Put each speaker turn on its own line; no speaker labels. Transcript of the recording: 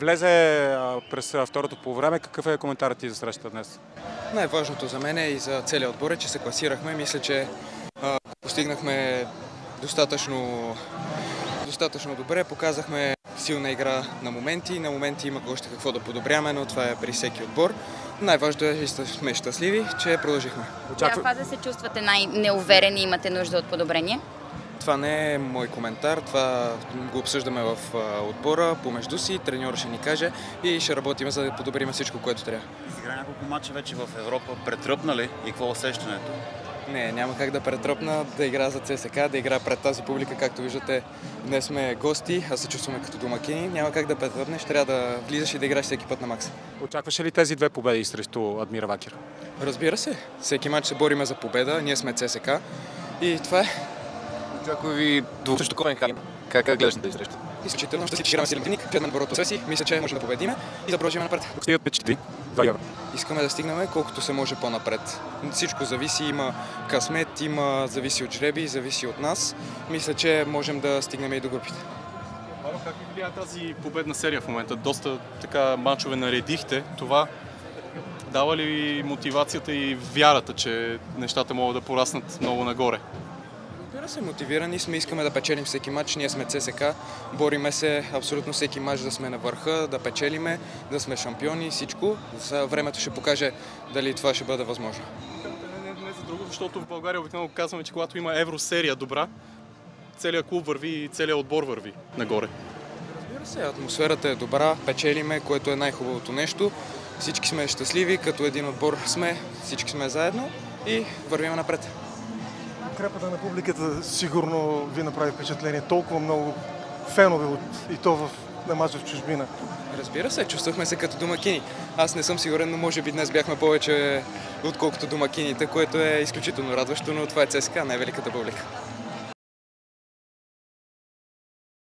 Влезе през второто по време. Какъв е коментарът ти за срещата днес?
Най-важното за мен и за целият отбор е, че се класирахме. Мисля, че а, постигнахме достатъчно, достатъчно добре. Показахме силна игра на моменти. На моменти има още какво да подобряме, но това е при всеки отбор. Най-важното е, че сме щастливи, че продължихме.
В коя фаза се чувствате най-неуверени и имате нужда от подобрение?
Това не е мой коментар, това го обсъждаме в отбора, помежду си, треньор ще ни каже и ще работим за да подобрим всичко, което трябва.
Изигра няколко мача вече в Европа. Претръпна ли и какво е усещането?
Не, няма как да претропна да игра за ЦСК, да игра пред тази публика, както виждате. Днес сме гости, а се чувстваме като домакини. Няма как да претръпнеш, трябва да влизаш и да играш всеки път на макс.
Очакваше ли тези две победи срещу Адмира Вакер?
Разбира се, всеки матч се бориме за победа, ние сме ЦСК и това е.
Очаква ви до срещу Копенхаген. Как, как гледаш на тези срещи?
Изключително ще си играме с Елимтиник, гледаме доброто себе си, мисля, че можем да победиме и да продължим напред.
Стигат печети. 2 евро.
Искаме да стигнем колкото се може по-напред. Всичко зависи, има късмет, има зависи от жреби, зависи от нас. Мисля, че можем да стигнем и до групите.
Маро, как ви влияе тази победна серия в момента? Доста така мачове наредихте. Това дава ли мотивацията и вярата, че нещата могат да пораснат много нагоре?
Разбира се, мотивирани сме, искаме да печелим всеки матч. Ние сме ЦСК, бориме се абсолютно всеки матч да сме на върха, да печелиме, да сме шампиони и всичко. За времето ще покаже дали това ще бъде възможно.
Не, не, не за друго, защото в България обикновено казваме, че когато има евросерия добра, целият клуб върви и целият отбор върви нагоре.
Разбира се, атмосферата е добра, печелиме, което е най-хубавото нещо. Всички сме щастливи, като един отбор сме, всички сме заедно и вървим напред.
Подкрепата на публиката сигурно ви направи впечатление. Толкова много фенове от, и то в, на мач в чужбина.
Разбира се, чувствахме се като домакини. Аз не съм сигурен, но може би днес бяхме повече отколкото домакините, което е изключително радващо, но това е ЦСКА, най-великата публика.